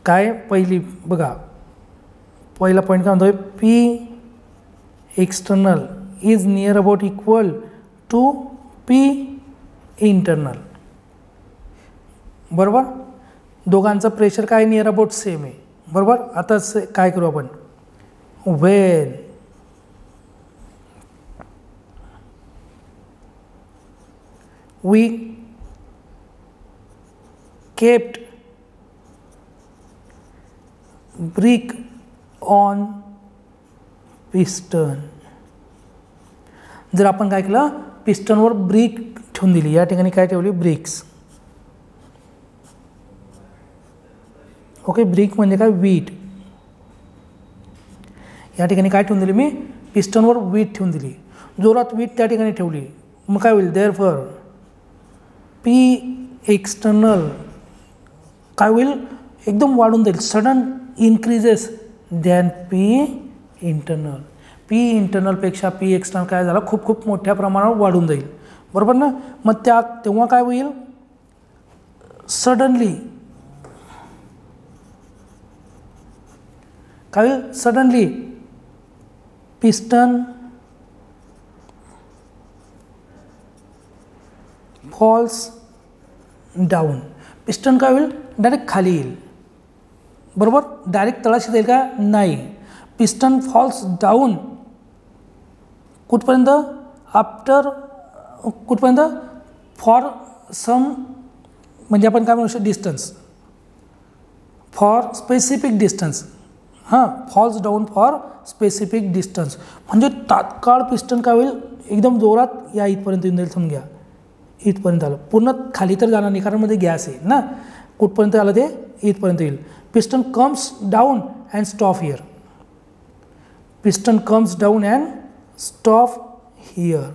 काय पहिली बघा पहिला पॉईंट काय म्हणतोय? P external is near about equal to P internal बरोबर? दोघांचं प्रेशर काय नियर अबाउट सेम आहे. बरोबर? आता से काय करू आपण? When we kept brick on piston जर आपण काय केलं? पिस्टनवर ब्रिक ठेवून दिली. या ठिकाणी काय ठेवली? ब्रिक्स. ओके ब्रिक म्हणजे काय? वीट. या ठिकाणी काय ठेवून दिली मी? पिस्टनवर वीट ठेवून दिली. जोरात वीट त्या ठिकाणी ठेवली. मग काय होईल? देअर फॉर पी एक्सटर्नल काय होईल? एकदम वाढून जाईल. Sudden increases than P internal P इंटरनलपेक्षा P external काय झाला? खूप खूप मोठ्या प्रमाणावर वाढून जाईल. बरोबर ना? मग त्या तेव्हा काय होईल? सडनली काय होईल? Suddenly piston falls down piston काय होईल? डायरेक्ट खाली येईल. बरोबर? डायरेक्ट तळाशी जाईल का? नाही. पिस्टन फॉल्स डाऊन कुठपर्यंत? आफ्टर कुठपर्यंत? फॉर सम म्हणजे आपण काय म्हणू शकतो? डिस्टन्स फॉर स्पेसिफिक डिस्टन्स हां falls down for specific distance म्हणजे तात्काळ पिस्टन काय होईल? एकदम जोरात या इथपर्यंत येऊन जाईल समजा. इथपर्यंत आलं. पूर्ण खाली तर जाणार नाही कारण मध्ये गॅस आहे ना? कुठपर्यंत आलं ते? इथपर्यंत येईल. Piston comes down and stop here piston comes down and stop here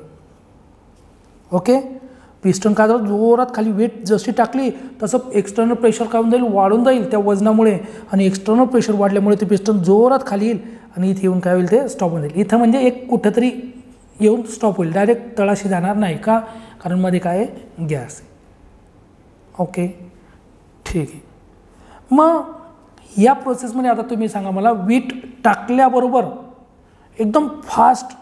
okay piston काय झालं जोरात खाली वेट जशी टाकली तसं एक्सटर्नल प्रेशर काय होऊन जाईल? वाढून जाईल त्या वजनामुळे. आणि एक्सटर्नल प्रेशर वाढल्यामुळे ते पिस्टन जोरात खाली येईल आणि इथे येऊन काय होईल ते स्टॉप होऊन जाईल. इथं म्हणजे एक कुठंतरी येऊन स्टॉप होईल. डायरेक्ट तळाशी जाणार नाही का? कारण मध्ये काय आहे? गॅस आहे. ओके ठीक आहे. मग या प्रोसेसमध्ये आता तुम्ही सांगा मला वीट टाकल्याबरोबर एकदम फास्ट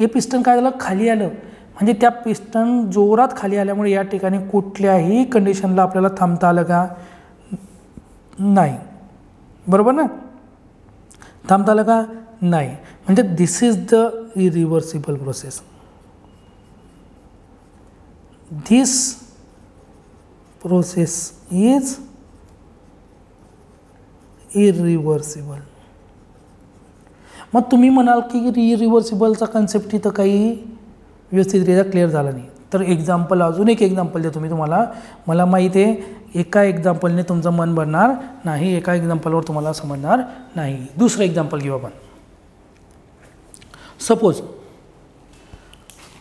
हे पिस्टन काय झालं? खाली आलं. म्हणजे त्या पिस्टन जोरात खाली आल्यामुळे या ठिकाणी कुठल्याही कंडिशनला आपल्याला थांबता आलं का? नाही. बरोबर ना? थांबता आलं का? नाही. म्हणजे this is the irreversible process this process is irreversible मग तुम्ही म्हणाल की इरिव्हर्सिबलचा कन्सेप्ट इथं काही व्यवस्थितरित्या क्लिअर झाला नाही. तर एक्झाम्पल अजून एक एक्झाम्पल देतो मी तुम्हाला. मला माहीत आहे एका एक्झाम्पलने तुमचं मन भरणार नाही एका एक्झाम्पलवर तुम्हाला समजणार नाही. दुसरं एक्झाम्पल घेऊ आपण. सपोज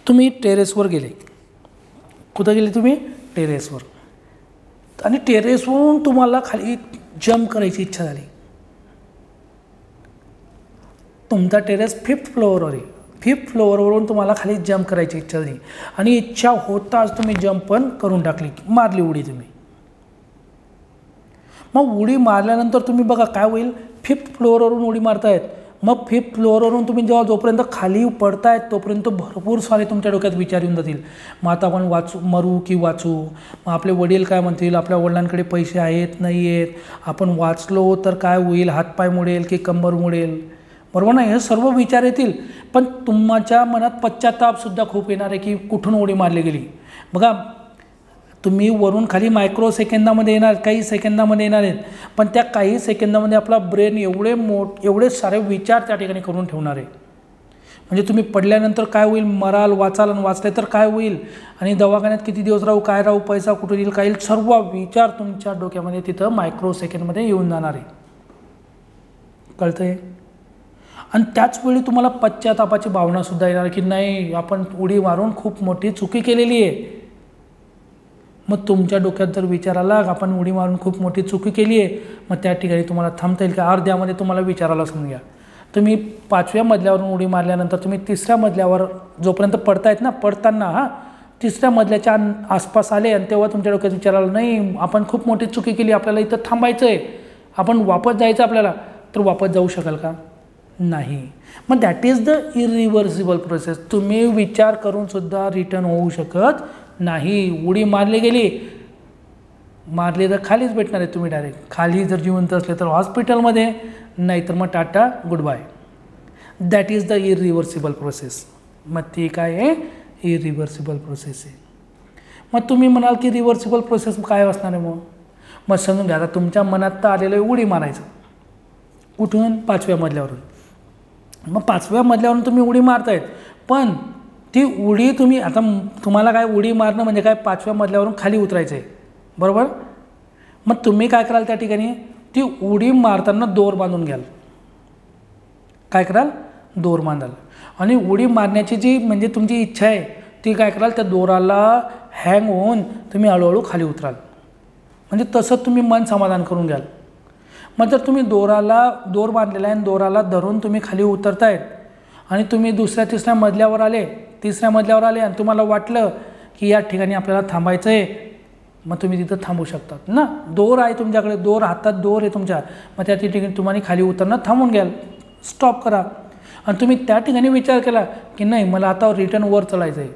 तुम्ही टेरेसवर गेले. कुठं गेले तुम्ही? टेरेसवर आणि टेरेसवरून तुम्हाला खाली जम्प करायची इच्छा झाली. तुमचा टेरेस फिफ्थ फ्लोअरवर आहे. फिफ्थ फ्लोअरवरून तुम्हाला खाली जम्प करायची इच्छा झाली. आणि इच्छा होताच तुम्ही जम्प पण करून टाकली. मारली उडी तुम्ही. मग उडी मारल्यानंतर तुम्ही बघा काय होईल? फिफ्थ फ्लोअरवरून उडी मारतायत. मग फिफ्थ फ्लोअरवरून तुम्ही जेव्हा जोपर्यंत खाली पडतायत तोपर्यंत भरपूर सारे तुमच्या डोक्यात विचार येऊन जातील. मग आता आपण वाचू मरू की वाचू? मग आपले वडील काय म्हणतील? आपल्या वडिलांकडे पैसे आहेत नाही आहेत? आपण वाचलो तर काय होईल? हातपाय मोडेल की कंबर मोडेल? बरोबर ना हे सर्व विचार येतील. पण तुमच्या मनात पश्चातापसुद्धा खूप येणार आहे की कुठून उडी मारली गेली? बघा तुम्ही वरून खाली मायक्रो सेकंदामध्ये येणार काही सेकंदामध्ये येणार आहेत. पण त्या काही सेकंदामध्ये आपला ब्रेन एवढे मोठ एवढे सारे विचार त्या ठिकाणी करून ठेवणार आहे. म्हणजे तुम्ही पडल्यानंतर काय होईल? मराल वाचाल आणि वाचले तर काय होईल? आणि दवाखान्यात किती दिवस राहू काय राहू पैसा कुठे येईल काय येईल? सर्व विचार तुमच्या डोक्यामध्ये तिथं मायक्रो सेकंडमध्ये येऊन जाणार आहे. कळतं आहे आणि त्याचवेळी तुम्हाला पश्चातापाची भावनासुद्धा येणार की नाही आपण उडी मारून खूप मोठी चुकी केलेली आहे. मग तुमच्या डोक्यात जर विचार आला आपण उडी मारून खूप मोठी चुकी केली आहे मग त्या ठिकाणी तुम्हाला थांबता येईल का? अर्ध्यामध्ये तुम्हाला विचारायला समजून घ्या तुम्ही पाचव्या मजल्यावरून उडी मारल्यानंतर तुम्ही तिसऱ्या मजल्यावर जोपर्यंत पडतायत ना पडताना हां तिसऱ्या मजल्याच्या आसपास आले आणि तेव्हा तुमच्या डोक्यात विचार आला नाही आपण खूप मोठी चुकी केली आपल्याला इथं थांबायचं आहे आपण वापस जायचं आपल्याला तर वापस जाऊ शकाल का? नाही. मग that is the irreversible process तुम्ही विचार करूनसुद्धा रिटर्न होऊ शकत नाही. उडी मारली गेली. मारली तर खालीच भेटणार आहे तुम्ही डायरेक्ट खाली जर जिवंत असले तर हॉस्पिटलमध्ये नाही तर मग tata goodbye that is the irreversible process मग ती काय आहे? इरिव्हर्सिबल प्रोसेस आहे. मग तुम्ही म्हणाल की रिव्हर्सिबल प्रोसेस काय असणार आहे मग? मग समजून घ्या आता तुमच्या मनात तर आलेलं आहे उडी मारायचं. कुठून? पाचव्या मजल्यावरून. मग पाचव्या मजल्यावरून तुम्ही उडी मारतायत. पण ती उडी तुम्ही आता तुम्हाला काय उडी मारणं म्हणजे काय पाचव्या मजल्यावरून खाली उतरायचं आहे बरोबर? मग तुम्ही काय कराल त्या ठिकाणी? ती उडी मारताना दोर बांधून घ्याल. काय कराल? दोर बांधाल. आणि उडी मारण्याची जी म्हणजे तुमची इच्छा आहे ती काय कराल? त्या दोराला हँग होऊन तुम्ही हळूहळू खाली उतराल. म्हणजे तसं तुम्ही मन समाधान करून घ्याल. मग जर तुम्ही दोराला दोर बांधलेला आहे आणि दोराला धरून तुम्ही खाली उतरतायत आणि तुम्ही दुसऱ्या तिसऱ्या मजल्यावर आले तिसऱ्या मजल्यावर आले आणि तुम्हाला वाटलं की या ठिकाणी आपल्याला थांबायचं आहे मग तुम्ही तिथं थांबू शकतात ना? दोर आहे तुमच्याकडे दोर हातात दोर आहे तुमच्या. मग त्या ठिकाणी तुम्हाला खाली उतरणं थांबून घ्याल. स्टॉप करा. आणि तुम्ही त्या ठिकाणी विचार केला की नाही मला आता रिटर्न वर चलायचं आहे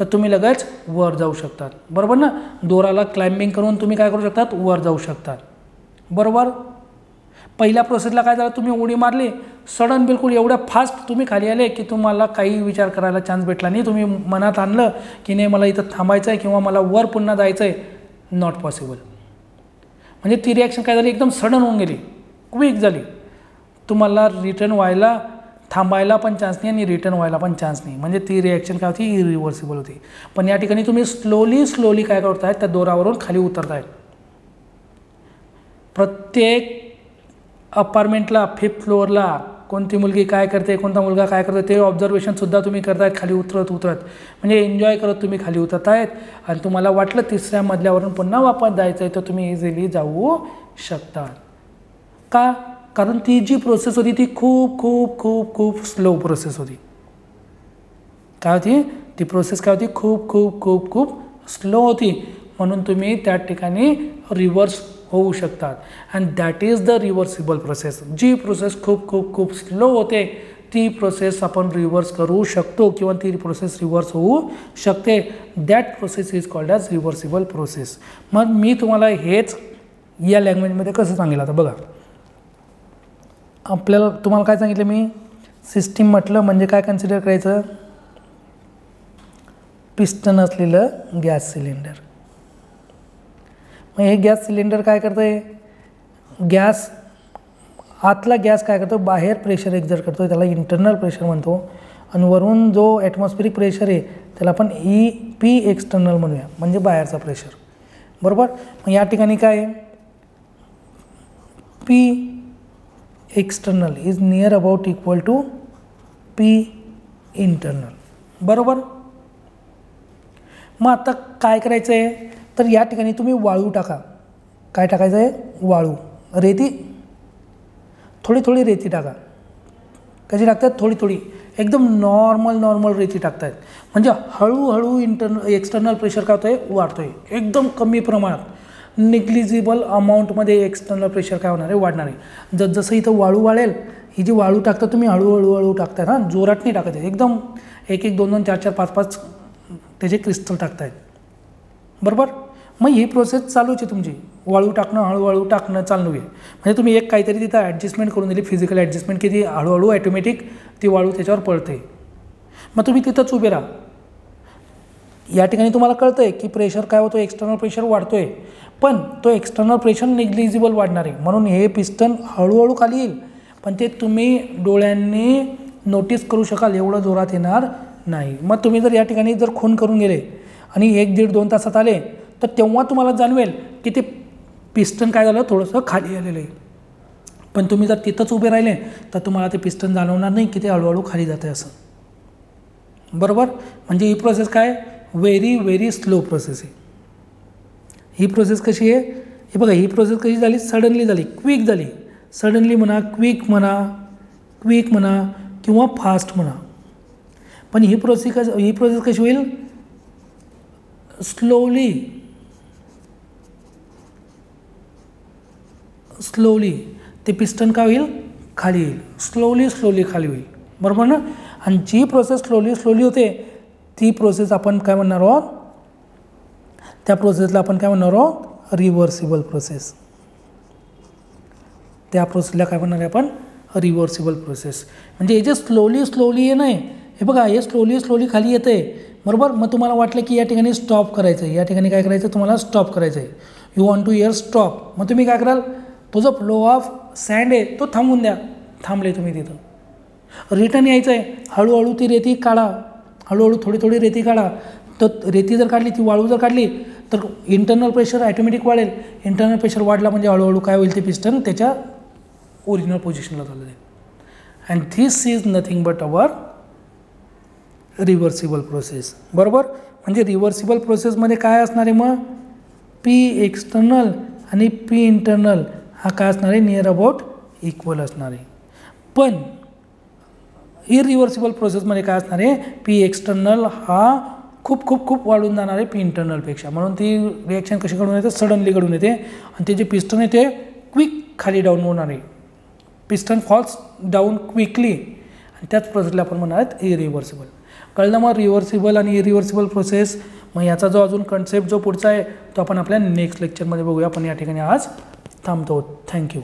तर तुम्ही लगेच वर जाऊ शकतात. बरोबर ना? दोराला क्लाइम्बिंग करून तुम्ही काय करू शकतात? वर जाऊ शकतात. बरोबर? पहिल्या प्रोसेसला काय झालं? तुम्ही उडी मारली. सडन बिलकुल एवढ्या फास्ट तुम्ही खाली आले की तुम्हाला काही विचार करायला चान्स भेटला नाही. तुम्ही मनात आणलं की नाही मला इथं थांबायचं आहे किंवा मला वर पुन्हा जायचं आहे नॉट पॉसिबल म्हणजे ती रिॲक्शन काय झाली? एकदम सडन होऊन गेली. क्विक झाली. तुम्हाला रिटर्न व्हायला थांबायला पण चान्स नाही आणि रिटर्न व्हायला पण चान्स नाही. म्हणजे ती रिॲक्शन काय होती? इरिव्हर्सिबल होती. पण या ठिकाणी तुम्ही स्लोली स्लोली काय करतायत त्या दोरावरून खाली उतरतायत प्रत्येक अपार्टमेंटला फिफ्थ फ्लोअरला कोणती मुलगी काय करते कोणता मुलगा काय करतो ते ऑब्झर्वेशनसुद्धा तुम्ही करतायत खाली उतरत उतरत. म्हणजे एन्जॉय करत तुम्ही खाली उतरत आहेत आणि तुम्हाला वाटलं तिसऱ्या मजल्यावरून पुन्हा वापस जायचं आहे तर तुम्ही इझिली जाऊ शकता. का? कारण ती जी प्रोसेस होती ती खूप खूप खूप खूप स्लो प्रोसेस होती. काय होती? ती प्रोसेस काय होती? खूप खूप खूप खूप स्लो होती. म्हणून तुम्ही त्या ठिकाणी रिव्हर्स होऊ शकतात. And that is the reversible process G process खूप खूप खूप स्लो होते ती प्रोसेस आपण रिव्हर्स करू शकतो किंवा ती प्रोसेस रिव्हर्स होऊ शकते. That process is called as reversible process मग मी तुम्हाला हेच या लँग्वेजमध्ये कसं सांगेल आता बघा. आपल्याला तुम्हाला काय सांगितलं मी? सिस्टीम म्हटलं म्हणजे काय कन्सिडर करायचं? पिस्टन असलेलं गॅस सिलेंडर. मग हे गॅस सिलेंडर काय करतं आहे गॅस आतला गॅस काय करतो? बाहेर प्रेशर एक्झर्ट करतो त्याला इंटरनल प्रेशर म्हणतो. आणि वरून जो ॲटमॉस्फिरिक प्रेशर आहे त्याला आपण ई पी एक्सटर्नल म्हणूया म्हणजे बाहेरचा प्रेशर बरोबर? मग या ठिकाणी काय आहे? P external is near about equal to P internal बरोबर? मग आता काय करायचं आहे तर या ठिकाणी तुम्ही वाळू टाका. काय टाकायचं आहे? वाळू. रेती. थोडी थोडी रेती टाका. कशी टाकतात? थोडी थोडी. एकदम नॉर्मल नॉर्मल रेती टाकतायत. म्हणजे हळूहळू इंटर एक्सटर्नल प्रेशर काय होतं आहे वाढतो आहे एकदम कमी प्रमाणात. निग्लिजिबल अमाऊंटमध्ये एक्सटर्नल प्रेशर काय होणार आहे? वाढणार आहे. जसजसं इथं वाळू वाळेल ही जी वाळू टाकता तुम्ही हळूहळू हळू टाकताय हां. जोरात नाही टाकत आहे. एकदम एक एक दोन दोन चार चार पाच पाच त्याचे क्रिस्टल टाकतायत. बरोबर? मग ही प्रोसेस चालूच आहे तुमची. वाळू टाकणं हळूहळू टाकणं चालू आहे. म्हणजे तुम्ही एक काहीतरी तिथं ॲडजस्टमेंट करून दिली फिजिकल ॲडजस्टमेंट की ती हळूहळू ॲटोमॅटिक ती वाळू त्याच्यावर पळते. मग तुम्ही तिथंच उभे राहा. या ठिकाणी तुम्हाला कळतं आहे की प्रेशर काय होतो एक्सटर्नल प्रेशर वाढतो आहे पण तो एक्सटर्नल प्रेशर निग्लिजिबल वाढणार आहे. म्हणून हे पिस्टन हळूहळू खाली येईल. पण ते तुम्ही डोळ्यांनी नोटीस करू शकाल एवढं जोरात येणार नाही. मग तुम्ही जर या ठिकाणी जर खून करून गेले आणि एक दीड दोन तासात आले तर तेव्हा तुम्हाला जाणवेल की ते पिस्टन काय झालं थोडंसं खाली आलेलं आहे. पण तुम्ही जर तिथंच उभे राहिले तर तुम्हाला ते पिस्टन जाणवणार नाही की ते हळूहळू खाली जाते असं. बरोबर? म्हणजे ही प्रोसेस काय? व्हेरी व्हेरी स्लो प्रोसेस आहे. ही प्रोसेस कशी आहे? हे बघा ही प्रोसेस कशी झाली? सडनली झाली. क्विक झाली. सडनली म्हणा क्विक म्हणा क्विक म्हणा किंवा फास्ट म्हणा. पण ही प्रोसेस कशी ही प्रोसेस कशी होईल? स्लोली स्लोली ते पिस्टन काय होईल? खाली येईल. स्लोली स्लोली खाली होईल. बरोबर ना? आणि जी प्रोसेस स्लोली स्लोली होते ती प्रोसेस आपण काय म्हणणार आहोत? त्या प्रोसेसला आपण काय म्हणणार आहोत? रिव्हर्सिबल प्रोसेस त्या प्रोसेसला काय म्हणणार आहे आपण? रिव्हर्सिबल प्रोसेस म्हणजे हे जे स्लोली स्लोली आहे नाही हे बघा हे स्लोली स्लोली खाली येतं आहे बरोबर? मग तुम्हाला वाटलं की या ठिकाणी स्टॉप करायचं आहे या ठिकाणी काय करायचं तुम्हाला स्टॉप करायचं आहे you want to here stop मग तुम्ही काय कराल? तो जो फ्लो ऑफ सँड आहे तो थांबवून द्या. थांबले तुम्ही तिथं. रिटर्न यायचं आहे हळूहळू ती रेती काढा. हळूहळू थोडी थोडी रेती काढा. तर रेती जर काढली ती वाळू जर काढली तर इंटरनल प्रेशर ॲटोमॅटिक वाढेल. इंटरनल प्रेशर वाढला म्हणजे हळूहळू काय होईल ते पिस्टन त्याच्या ओरिजिनल पोझिशनला चालू जाईल. And this is nothing but our reversible process बरोबर? म्हणजे रिव्हर्सिबल प्रोसेसमध्ये काय असणार आहे मग? पी एक्सटर्नल आणि पी इंटरनल हा काय असणार आहे? नियर अबाउट इक्वल असणार आहे. पण इरिव्हर्सिबल प्रोसेसमध्ये काय असणार आहे? पी एक्सटर्नल हा खूप खूप खूप वाढून जाणार आहे पी इंटरनलपेक्षा म्हणून ती रिॲक्शन कशी घडून येते? सडनली घडून येते. आणि ते जे पिस्टन आहे ते क्विक खाली डाऊन होणार आहे. पिस्टन फॉल्स डाऊन क्विकली आणि त्याच प्रोसेसला आपण म्हणणार आहेत इरिव्हर्सिबल कळलं मग रिव्हर्सिबल आणि इरिव्हर्सिबल प्रोसेस मग याचा जो अजून कन्सेप्ट जो पुढचा आहे तो आपण आपल्या नेक्स्ट लेक्चरमध्ये बघूया. आपण या ठिकाणी आज थांबतो थँक्यू